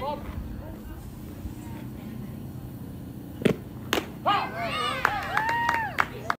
Bob.